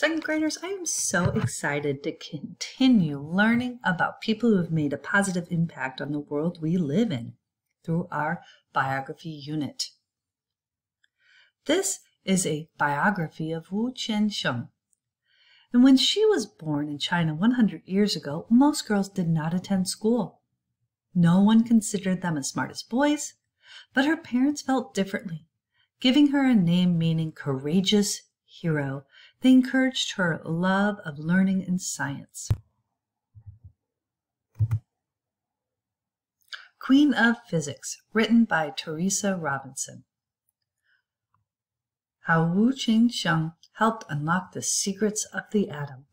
Second graders, I am so excited to continue learning about people who have made a positive impact on the world we live in through our biography unit. This is a biography of Wu Qiansheng. And when she was born in China 100 years ago, most girls did not attend school. No one considered them as smart as boys, but her parents felt differently, giving her a name meaning courageous hero they encouraged her love of learning and science. Queen of Physics, written by Teresa Robeson. How Wu Qiansheng helped unlock the secrets of the atom.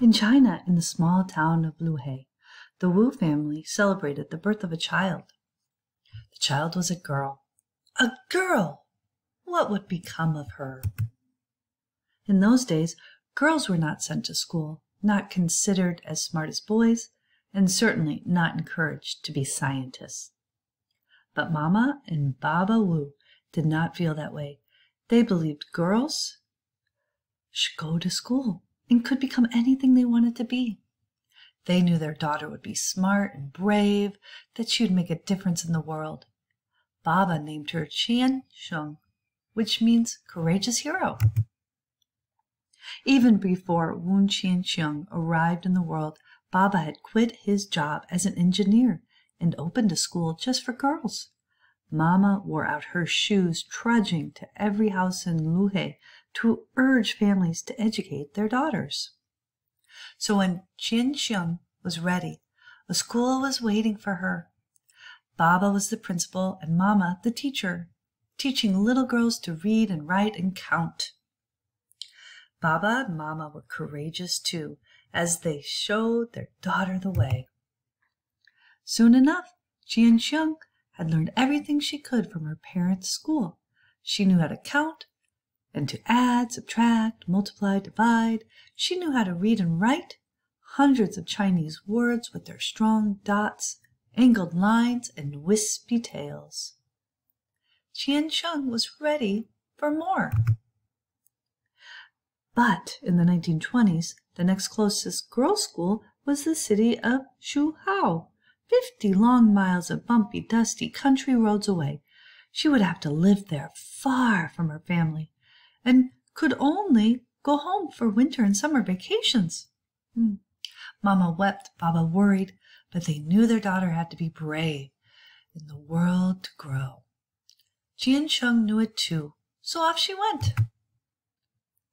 In China, in the small town of Luhe, the Wu family celebrated the birth of a child. The child was a girl. A girl! What would become of her? In those days, girls were not sent to school, not considered as smart as boys, and certainly not encouraged to be scientists. But Mama and Baba Wu did not feel that way. They believed girls should go to school and could become anything they wanted to be. They knew their daughter would be smart and brave, that she would make a difference in the world. Baba named her Qian Sheng, which means courageous hero. Even before Wu Qiansheng arrived in the world, Baba had quit his job as an engineer and opened a school just for girls. Mama wore out her shoes trudging to every house in Luhe to urge families to educate their daughters. So when Qiansheng was ready, a school was waiting for her. Baba was the principal and Mama the teacher, teaching little girls to read and write and count. Baba and Mama were courageous too, as they showed their daughter the way. Soon enough, Qiansheng had learned everything she could from her parents' school. She knew how to count and to add, subtract, multiply, divide. She knew how to read and write hundreds of Chinese words with their strong dots, angled lines, and wispy tails. Qiansheng was ready for more. But in the 1920s, the next closest girls' school was the city of Shuhao, fifty long miles of bumpy, dusty country roads away. She would have to live there far from her family and could only go home for winter and summer vacations. Hmm. Mama wept, Baba worried, but they knew their daughter had to be brave in the world to grow. Qiansheng knew it too, so off she went.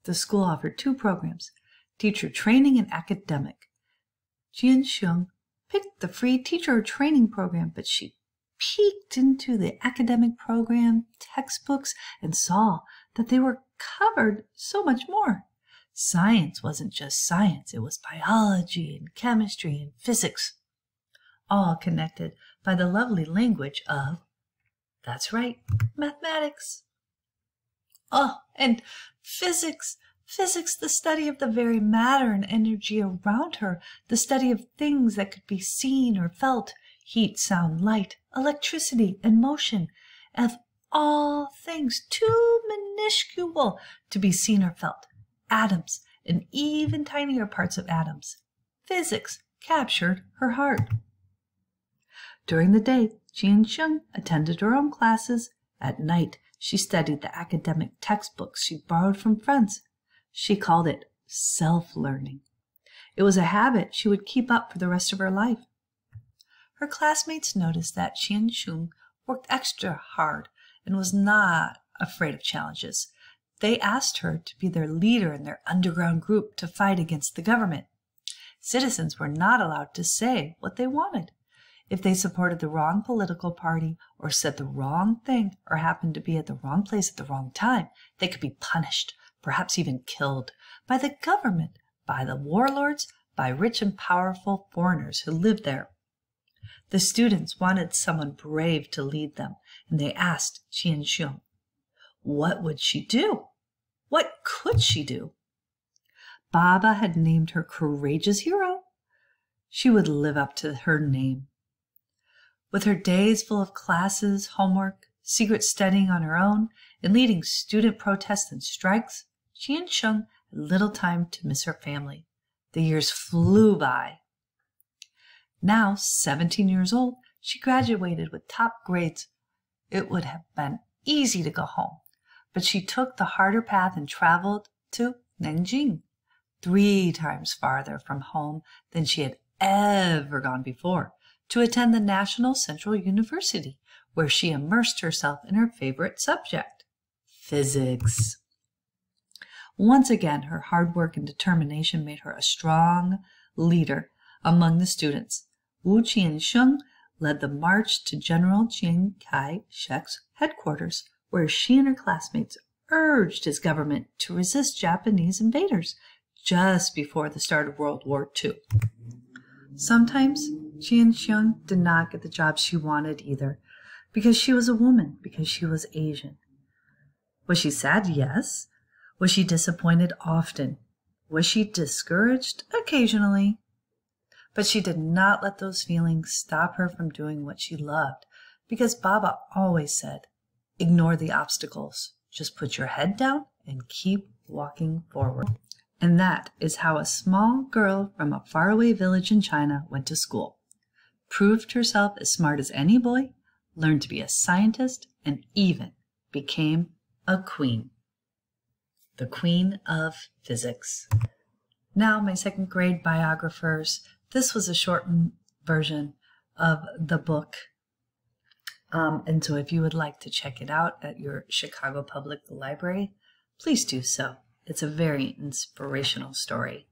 The school offered two programs, teacher training and academic. Qiansheng picked the free teacher training program, but she peeked into the academic program textbooks and saw that they were covered so much more. Science wasn't just science, it was biology and chemistry and physics, all connected by the lovely language of, that's right, mathematics. Oh, and physics. Physics, the study of the very matter and energy around her, the study of things that could be seen or felt, heat, sound, light, electricity, and motion, of all things too minuscule to be seen or felt, atoms, and even tinier parts of atoms. Physics captured her heart. During the day, Qiansheng attended her own classes. At night, she studied the academic textbooks she borrowed from friends. She called it self-learning. It was a habit she would keep up for the rest of her life. Her classmates noticed that Qiansheng worked extra hard and was not afraid of challenges. They asked her to be their leader in their underground group to fight against the government. Citizens were not allowed to say what they wanted. If they supported the wrong political party or said the wrong thing or happened to be at the wrong place at the wrong time, they could be punished, perhaps even killed, by the government, by the warlords, by rich and powerful foreigners who lived there. The students wanted someone brave to lead them, and they asked Qiansheng, what would she do? What could she do? Baba had named her courageous hero. She would live up to her name. With her days full of classes, homework, secret studying on her own, and leading student protests and strikes, Jian Sheng had little time to miss her family. The years flew by. Now, 17 years old, she graduated with top grades. It would have been easy to go home, but she took the harder path and traveled to Nanjing, three times farther from home than she had ever gone before, to attend the National Central University, where she immersed herself in her favorite subject, physics. Once again, her hard work and determination made her a strong leader among the students. Wu Qiansheng led the march to General Chiang Kai-shek's headquarters, where she and her classmates urged his government to resist Japanese invaders just before the start of World War II. Sometimes Jian Xiang did not get the job she wanted either, because she was a woman, because she was Asian. Was she sad? Yes. Was she disappointed? Often. Was she discouraged? Occasionally. But she did not let those feelings stop her from doing what she loved, because Baba always said, ignore the obstacles. Just put your head down and keep walking forward. And that is how a small girl from a faraway village in China went to school, proved herself as smart as any boy, learned to be a scientist, and even became a queen. The Queen of Physics. Now, my second grade biographers, this was a shortened version of the book. Um, and so if you would like to check it out at your Chicago Public Library, please do so. It's a very inspirational story.